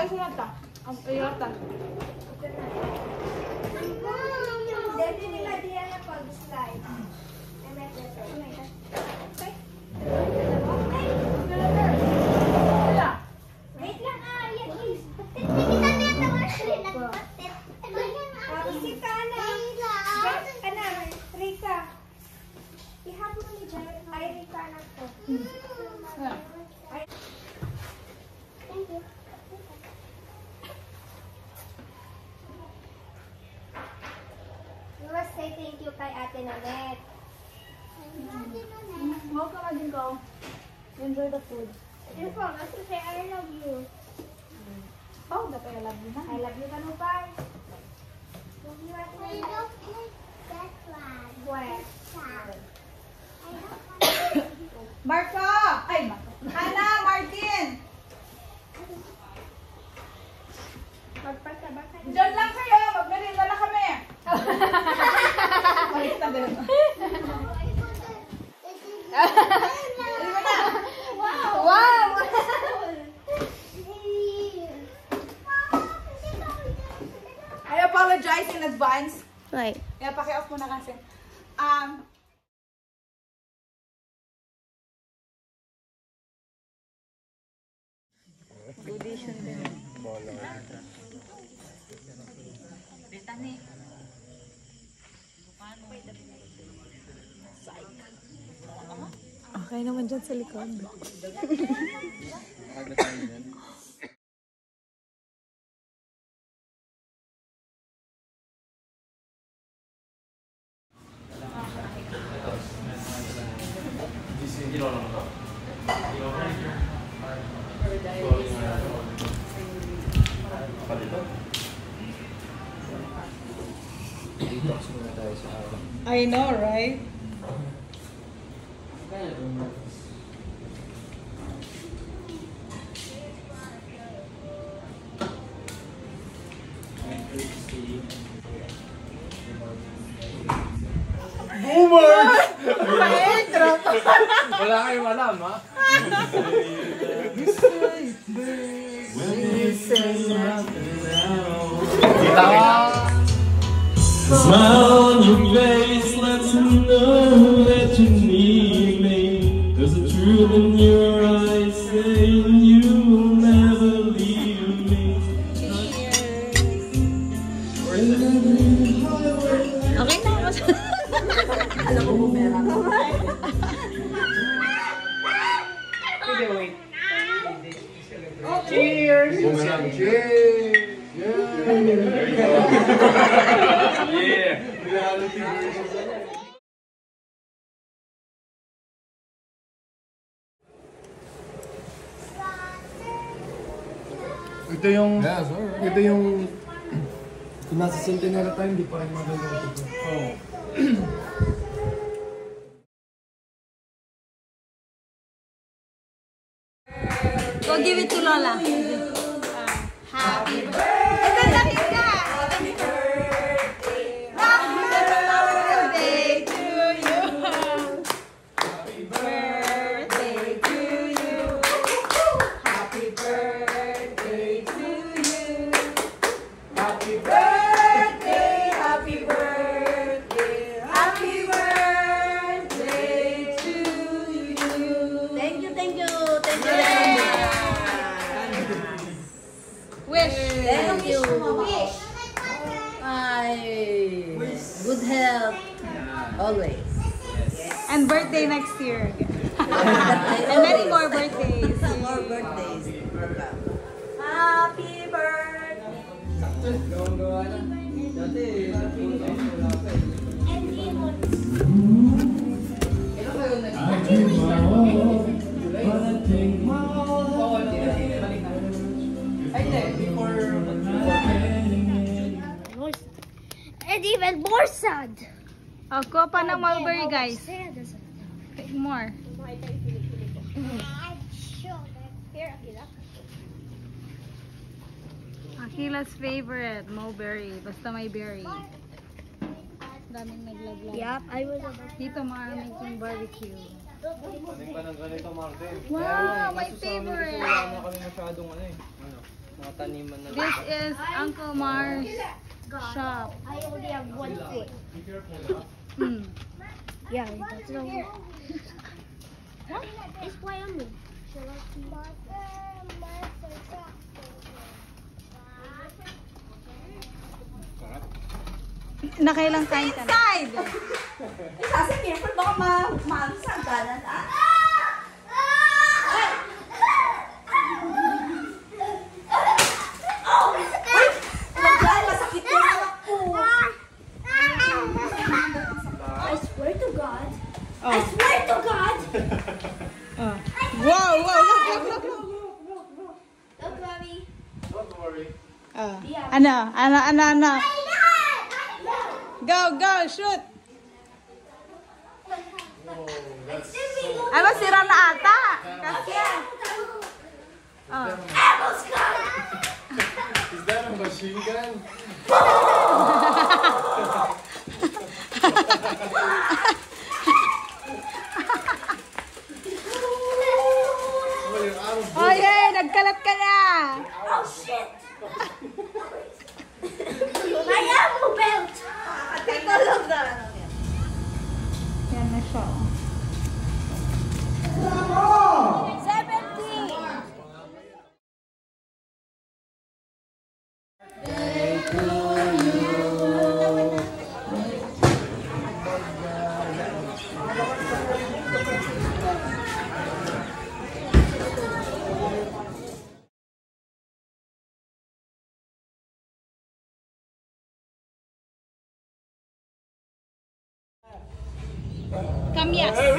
Baka may ikwan siya na ta. Ang ayata. Dati nila diyan na pag-slide. I met this. Oh my gosh. Okay. Wala. Wait lang, ah, yan is. Hindi na nito wala rin nagpatit. Tapos si Kana. Ana, Rika. Ihapon mo ni Jared. Ay, Rika na to. Wala. Ay. Thank you. You must say thank you kay Ate Nanette. Welcome na din ko. Enjoy the food. Yun po, say I love you. Oh, dapat I love you na. I love you, Kanupay. Love you, Ate Nanette. Where? Marco! Ay, Marco. Hana, Martin! Magpasa ba kayo? Diyan lang kayo. Magmerinda na kami. Malis na din. Wow! Wow! I apologize in advance. Right. Paki-off muna kasi. Um, Okay naman dyan sa likod. Detox muna tayo sa araw. I know, right? A truth in your eyes saying you will never leave me. Okay na. Mas... Alam mo pera. Hindi, wait. Cheers! Cheers! Yeah! yeah! Ito yung, ito yung, kung nasa centenary time, di pa rin magagawa ito. Oo. Go give it to Lola. Happy birthday! Always. And birthday next year. and many more birthdays. More birthdays. Happy birthday. I give Oh, kuha pa ng mulberry, guys. Take more. Akila's favorite, mulberry. Basta may berry. Daming naglaglag. Yup, I was about Dito mga making barbecue. Paling pa ng ganito, Martin. Wow, my favorite. Wala na kami masyadong ano eh. Ano? Mga taniman na This is Uncle Mar's shop. I only have one foot. Hmm. Yeah, that's no What? It's Wyoming. Nakailang kain ka na? Inside! Sasabihin ko, baka ma- magsagalan. Ah! Wala, masakit yung anak ko. I swear to God. Oh. I swear to God. Oh. Wow, wow, look, look, look, look. Look, mommy. Don't worry. Oh. Ano, ano, ano, ano. Go, go, shoot. Oh. Ay, masira na ata. Kasi, oh. Is that a machine gun? Oh, of Oh, yeah, nagkalat ka na. Oh shit! Nalala Yes.